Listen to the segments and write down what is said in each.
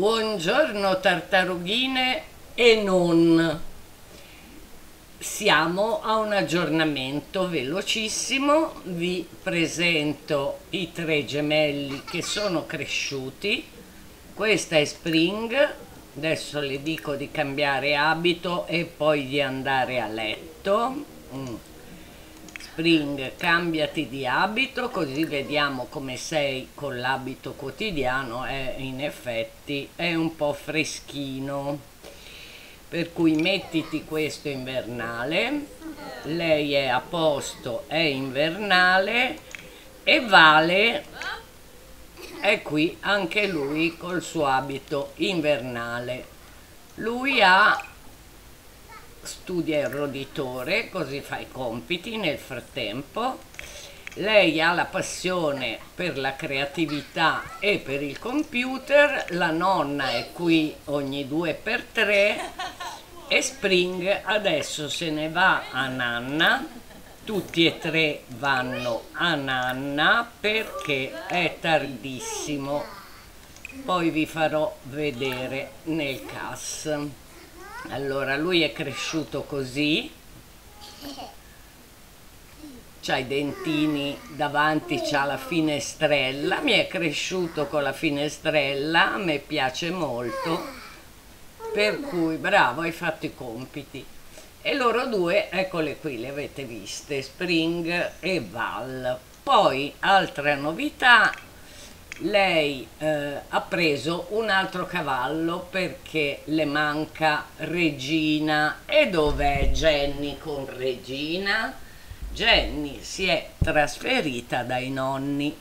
Buongiorno tartarughine e non. Siamo a un aggiornamento velocissimo, vi presento i tre gemelli che sono cresciuti. Questa è Spring, adesso le dico di cambiare abito e poi di andare a letto. Mm. Spring, cambiati di abito così vediamo come sei con l'abito quotidiano e in effetti è un po' freschino. Per cui mettiti questo invernale, lei è a posto, è invernale e Vale è qui anche lui col suo abito invernale. Lui ha studia il roditore, così fa i compiti nel frattempo. Lei ha la passione per la creatività e per il computer, la nonna è qui ogni due per tre e Spring adesso se ne va a Nanna, tutti e tre vanno a Nanna perché è tardissimo, poi vi farò vedere nel CAS. Allora, lui è cresciuto così, c'ha i dentini davanti, c'ha la finestrella, mi è cresciuto con la finestrella, a me piace molto, per cui bravo, hai fatto i compiti. E loro due, eccole qui, le avete viste, Spring e Val. Poi, altra novità, lei eh, ha preso un altro cavallo perché le manca Regina. E dov'è Jenny con Regina? Jenny si è trasferita dai nonni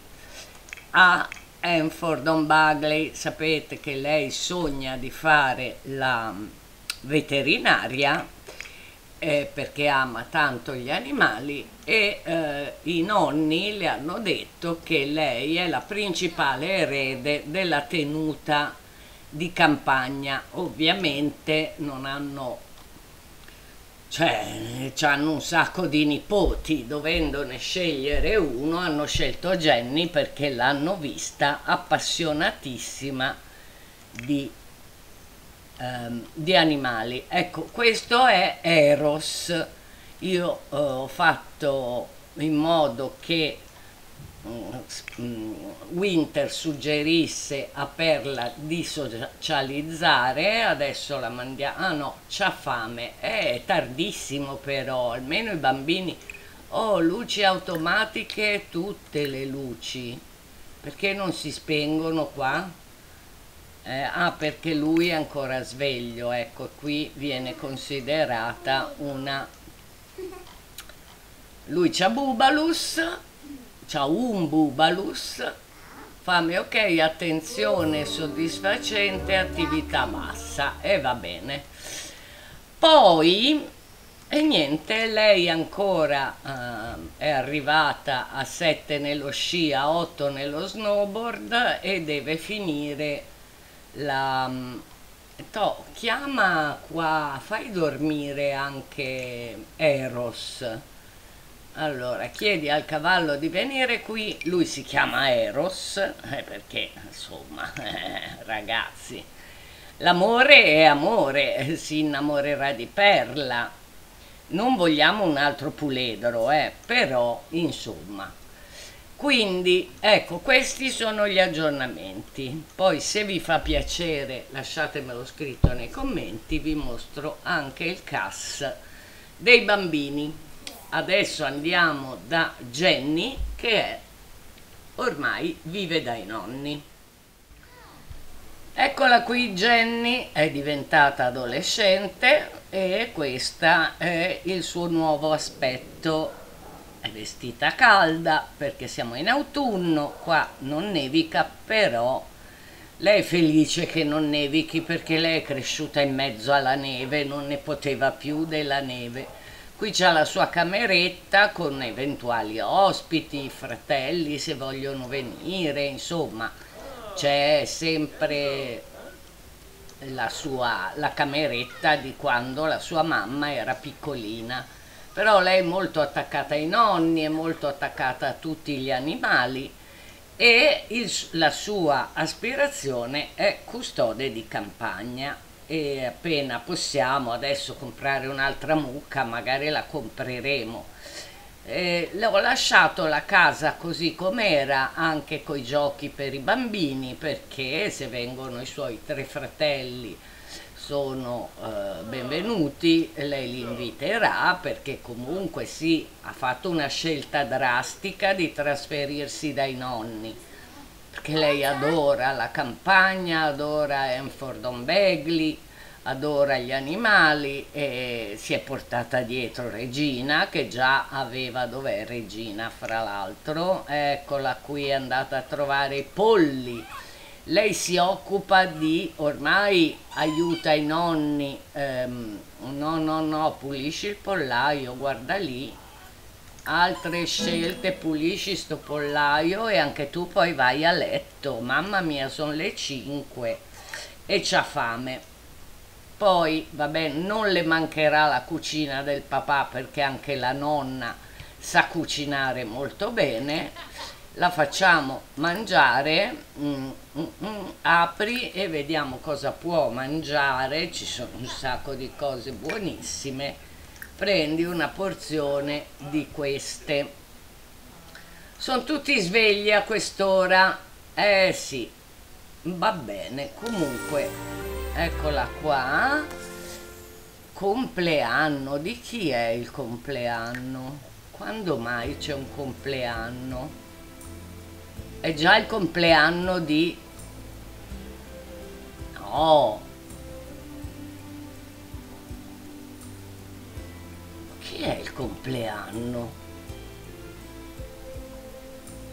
a Enford on Bagley. Sapete che lei sogna di fare la veterinaria eh, perché ama tanto gli animali e eh, i nonni le hanno detto che lei è la principale erede della tenuta di campagna. Ovviamente non hanno cioè hanno un sacco di nipoti, dovendone scegliere uno, hanno scelto Jenny perché l'hanno vista appassionatissima di ehm, di animali. Ecco, questo è Eros. Io eh, ho fatto in modo che mm, Winter suggerisse a Perla di socializzare, adesso la mandiamo, ah no, c'ha fame, è tardissimo però, almeno i bambini, oh luci automatiche, tutte le luci, perché non si spengono qua? Eh, ah, perché lui è ancora sveglio, ecco, qui viene considerata una... Lui c'ha Bubalus, c'ha un Bubalus, fame ok, attenzione soddisfacente, attività bassa, e va bene. Poi, e niente, lei ancora uh, è arrivata a 7 nello sci, a 8 nello snowboard e deve finire la mm, to, chiama qua, fai dormire anche Eros. Allora, chiedi al cavallo di venire qui, lui si chiama Eros, eh, perché insomma, eh, ragazzi, l'amore è amore, si innamorerà di Perla. Non vogliamo un altro puledro, eh, però insomma quindi ecco questi sono gli aggiornamenti. Poi se vi fa piacere lasciatemelo scritto nei commenti vi mostro anche il CAS dei bambini. Adesso andiamo da Jenny che è ormai vive dai nonni. Eccola qui Jenny è diventata adolescente e questo è il suo nuovo aspetto è vestita calda perché siamo in autunno, qua non nevica, però lei è felice che non nevichi perché lei è cresciuta in mezzo alla neve, non ne poteva più della neve. Qui c'ha la sua cameretta con eventuali ospiti, fratelli se vogliono venire, insomma, c'è sempre la sua la cameretta di quando la sua mamma era piccolina però lei è molto attaccata ai nonni, è molto attaccata a tutti gli animali e il, la sua aspirazione è custode di campagna. E appena possiamo adesso comprare un'altra mucca magari la compreremo. Eh, ho lasciato la casa così com'era anche coi giochi per i bambini perché se vengono i suoi tre fratelli sono eh, benvenuti, lei li inviterà perché comunque sì, ha fatto una scelta drastica di trasferirsi dai nonni perché lei adora la campagna, adora Enfield on Bagley, adora gli animali e si è portata dietro Regina che già aveva, dov'è Regina fra l'altro? Eccola qui è andata a trovare i polli. Lei si occupa di, ormai aiuta i nonni, ehm, no no no, pulisci il pollaio, guarda lì, altre scelte, pulisci sto pollaio e anche tu poi vai a letto, mamma mia sono le 5 e c'ha fame. Poi vabbè non le mancherà la cucina del papà perché anche la nonna sa cucinare molto bene la facciamo mangiare mm, mm, mm, apri e vediamo cosa può mangiare ci sono un sacco di cose buonissime. Prendi una porzione di queste. Sono tutti svegli a quest'ora. Eh sì va bene comunque eccola qua. Compleanno di chi è il compleanno? Quando mai c'è un compleanno è già il compleanno di no chi è il compleanno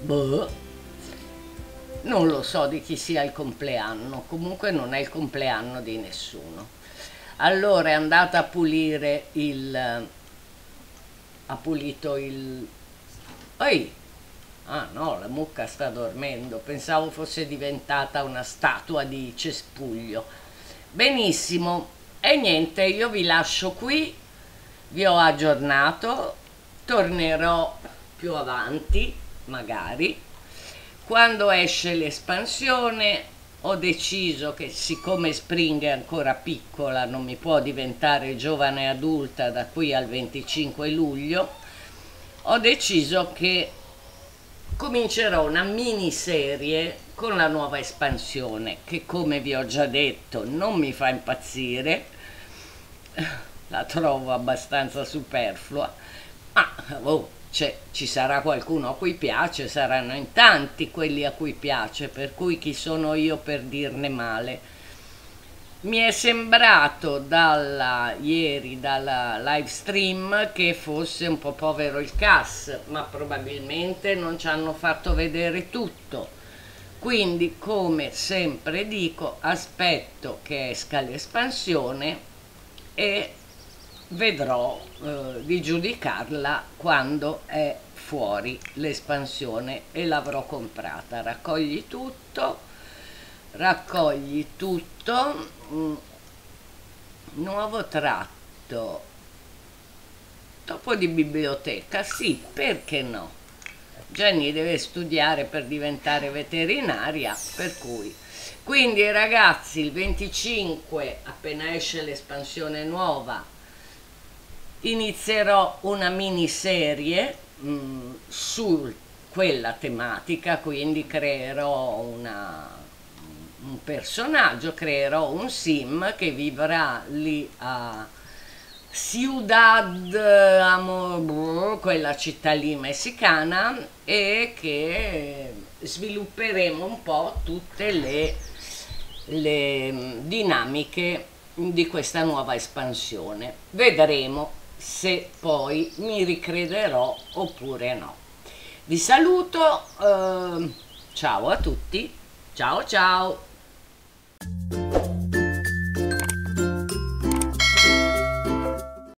boh non lo so di chi sia il compleanno, comunque non è il compleanno di nessuno. Allora è andata a pulire il... ha pulito il... Ehi! Ah no, la mucca sta dormendo, pensavo fosse diventata una statua di cespuglio. Benissimo, e niente, io vi lascio qui, vi ho aggiornato, tornerò più avanti, magari, quando esce l'espansione ho deciso che siccome Spring è ancora piccola non mi può diventare giovane adulta da qui al 25 luglio ho deciso che comincerò una miniserie con la nuova espansione che come vi ho già detto non mi fa impazzire la trovo abbastanza superflua ma oh, ci sarà qualcuno a cui piace, saranno in tanti quelli a cui piace, per cui chi sono io per dirne male. Mi è sembrato dalla, ieri dalla live stream che fosse un po' povero il CAS, ma probabilmente non ci hanno fatto vedere tutto. Quindi, come sempre dico, aspetto che esca l'espansione e vedrò eh, di giudicarla quando è fuori l'espansione e l'avrò comprata raccogli tutto raccogli tutto mm, nuovo tratto. Dopo di biblioteca sì perché no? Jenny deve studiare per diventare veterinaria per cui. Quindi ragazzi il 25 appena esce l'espansione nuova inizierò una miniserie mh, mm, su quella tematica, quindi creerò una, un personaggio, creerò un sim che vivrà lì a Ciudad Amor, quella città lì messicana, e che svilupperemo un po' tutte le, le dinamiche di questa nuova espansione. Vedremo se poi mi ricrederò oppure no. Vi saluto, eh, ciao a tutti, ciao ciao!